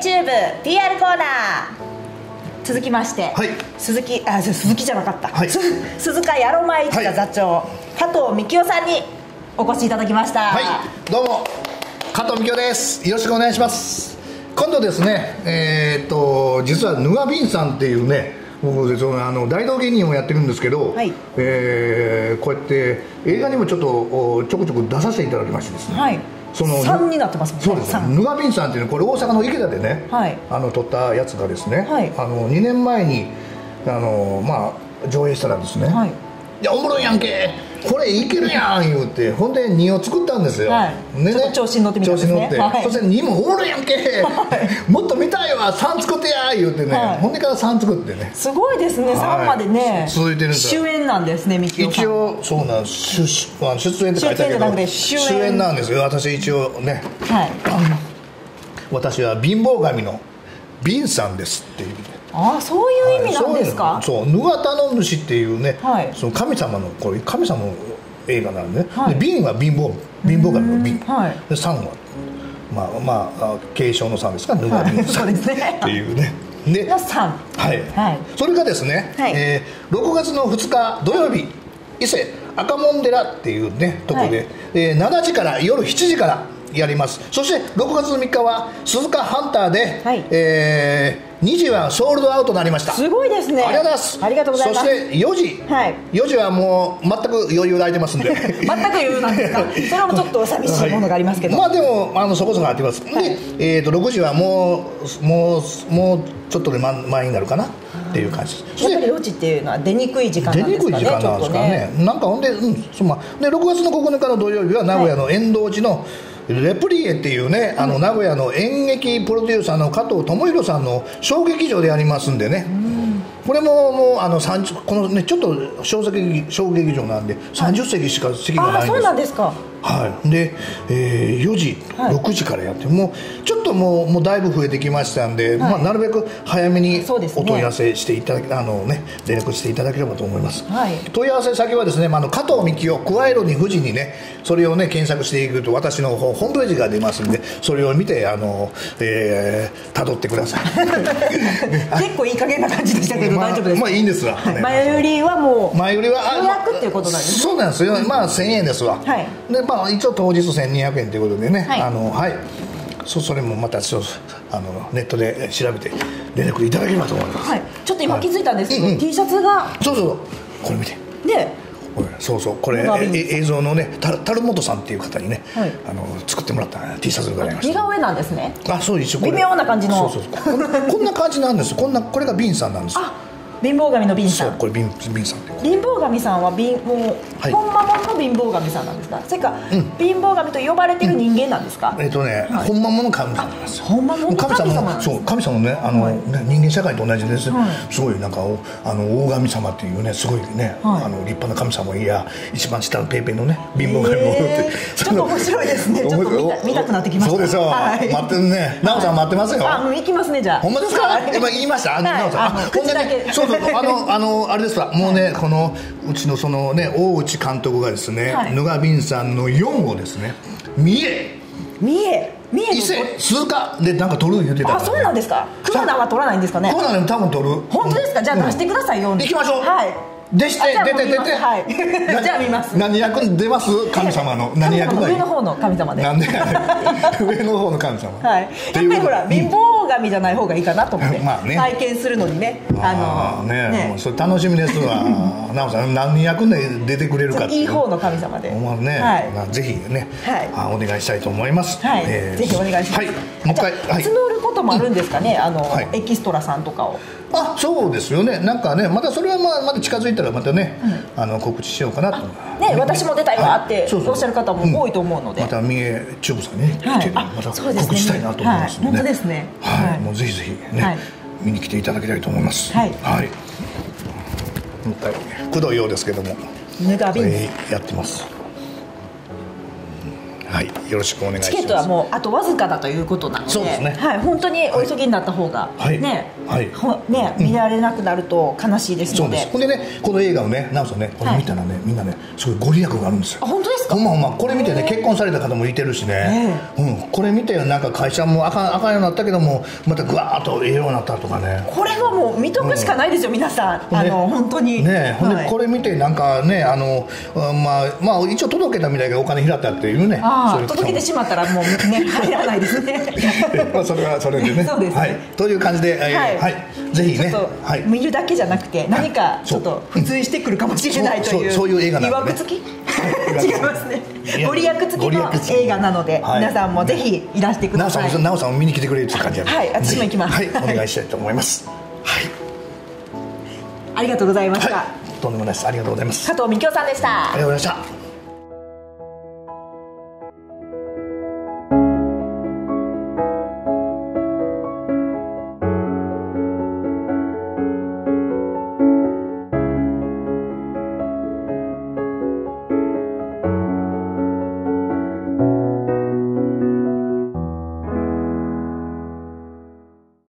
YouTubePR コーナー続きまして、はい。鈴木あ鈴木じゃなかった、はい。す鈴鹿やろま一座座長、加藤幹夫さんにお越しいただきました。はい、どうも加藤美京です。よろしくお願いします。今度ですね、えーっと実はヌガビンさんっていうね、僕そのあの大道芸人をやってるんですけど、はい。えーこうやって映画にもちょっとおちょくちょく出させていただきましてですね。はい。その3になってますもんね。そうです三。ヌガビンさんっていうこれ大阪の池田でね、はい。あの撮ったやつがですね、はい。あの2年前にあのまあ上映したらですね、はいいやおもろいやんけ。これいけるやん言うて。ほんで2を作ったんですよ、はい。でちょっと調子に乗ってみたんですね。調子に乗って、はい。そして2もおもろいやんけ、もっと見たいわ。3作ってや言うてね、はい。ほんでから3作ってね。すごいですね、はい。3までね。続いてるんですよ。主演なんですね幹夫さん。一応そうなんです。出出出演って書いてあるけど。主演なんですよ。私一応ね。はい。私は貧乏神の貧さんですっていう。ああそういう意味なんですか、そうぬがたの主っていうね、はい。その神様のこれ神様の映画なんでね、はい。で貧は貧乏貧乏神の貧、はい。で三はまあまああ継承の三ですか？らぬが貧はい。さんそうですね。っていうね。での3はい、はい。それがですね、はい。えー6月の2日土曜日伊勢赤門寺っていうねとこで、はい。えー7時から夜7時からやります。そして6月の3日は鈴鹿ハンターで、はい。えー2時はソールドアウトになりました。すごいですね。ありがとうございます。ありがとうございます。そして4時、はい。4時はもう全く余裕空いてますんで。全く余裕なんですか？それもちょっと寂しいものがありますけど、まあでもあのそこそこ空いてます、はい。で、えー、と6時はもうもうもうちょっとで満満員になるかな？っていう感じ。ですやっぱり4時っていうのは出にくい時間出なんですかね？にくい時間なんですかね。なんかほんで,、うんそまあ、で6月の9日の土曜日は名古屋の遠道寺のレプリエっていうね、あの名古屋の演劇プロデューサーの加藤智弘さんの小劇場でやりますんでね、これももうあの30このねちょっと小劇小劇場なんで30席しか席がああそうないんです。なんですかはい、で、えー4時、はい。6時からやってもうちょっともうもうだいぶ増えてきましたんで、まあ、なるべく早めにそうですね。お問い合わせしていただき、あのね連絡していただければと思います、はい。問い合わせ先はですね、まあ、あの加藤幹夫加えろに富士にねそれをね検索していくと私のホホームページが出ますんでそれを見てあの、えー、辿ってください。結構いい加減な感じでしたけど、まあ大丈夫ですまあいいんですわ、ね前売りはもう前売りはあ予約っていうことなんですね。そうなんですよ、まあ1000円ですわ、はい。でまあ一応当日1200円ということでね、はい。あのはい。そそれもまたちょっとあのネットで調べて連絡いただければと思います、はい。ちょっと今気づいたんですけど、うんうん。T シャツがそうそうそう。これ見て。ねこれそうそう。これ映像のねた樽本さんっていう方にね、はい。あの作ってもらった T シャツでございました。似顔絵なんですね。あそう一緒これ微妙な感じの。そうそうそう。こんな感じなんです。こんなこれがビンさんなんです。あ貧乏神の瓶さそうんこれビンビンさん貧乏神さんは貧もう、はい。ほんまもんの貧乏神さんなんですか？それか、貧乏神と呼ばれてる人間なんですか、えっとね、はい。ほんまもの神様なんです。よほんまもんの神様そう神様ねあの、はい。ね人間社会と同じです、はい。すごいなんかおあの大神様っていうねすごいね、はい。あの立派な神様いや一番下のペイペイのね貧乏神もおるって、へーちょっと面白いですね。ちょっと見たくなってきました。そうですよ、はい。待ってるね。奈緒さん待ってますよ、あ行きますねじゃあ。ほんまですか、はい。今言いました、奈緒さん、ほんで口だけ。ね、そうそう、あの、あの、あれですわ、もうね、このうちのそのね、大内監督がですね、はい。ぬがびんさんの4をですね、三重、三重。三重伊勢、鈴鹿。でなんか取る言ってたあそうなんですか。熊田は取らないんですかね。そうなの多分取る。本当ですか？じゃあ出してくださいよ、行きましょう。はいでして出て出て。はい。じゃあ見ます。何役出ます？神様の。何役上の方の神様で。なんで 上の方の神様。はい、やっぱりほら貧乏神じゃない方がいいかなと思って、まあね。体験するのにね。あーねねもうそれ楽しみですわ。奈緒さん何役で出てくれるかいい方の神様で。思うね、はい。まあぜひね、はい。あお願いしたいと思います、はい。ぜひお願いします。はい。もう一回。はいこともあるんですかね、あの、はい。エキストラさんとかを。あそうですよね。なんかねまたそれはまあまだ近づいたらまたね、あの告知しようかなと。ね私も出たい。わってそうそうおっしゃる方も多いと思うので。また三重チューブさんにね来て、はいあまた告知したいなと思いますので、はい。本当ですね。はい、はい。もうぜひぜひね、はい。見に来ていただきたいと思います。はい。もう一回工藤ようですけども。ヌガビンこれやってますはい。よろしくお願いします。チケットはもうあとわずかだということなのでそうですね。はい、本当にお急ぎになった方が、はい。ね,、はい。ほね見られなくなると悲しいですそうので,、です。ほんでねこの映画をね奈緒さんねこれ見たらね、みんなねすごいご利益があるんですよ。あ本当かほんまほんまこれ見てね結婚された方もいてるしね、うん、これ見てなんか会社もあかんあかんようになったけどもまたぐわーっとええようになったとかね。これはもう見とくしかないですよ、皆さん。あの本当に。ねほんはい。でこれ見てなんかねあのうんまあまあ一応届けたみたいなお金拾ったっていうね。あ届けてしまったらもうね 入らないですね。まあそれはそれでね。そうです。ねはい、という感じで、えーはい。はい、ぜひね見るだけじゃなくて何かちょっと付随してくるかもしれないというそういう映画なんでね。曰く付き 違いますね。ご利益付きの映画なのではい。皆さんもぜひいらしてください。なおさんも見に来てくれるっていう感じはい私も行きます。はいお願いしたいと思います。はい。ありがとうございました、はい。とんでもないです。ありがとうございます。加藤美京さんでした。ありがとうございました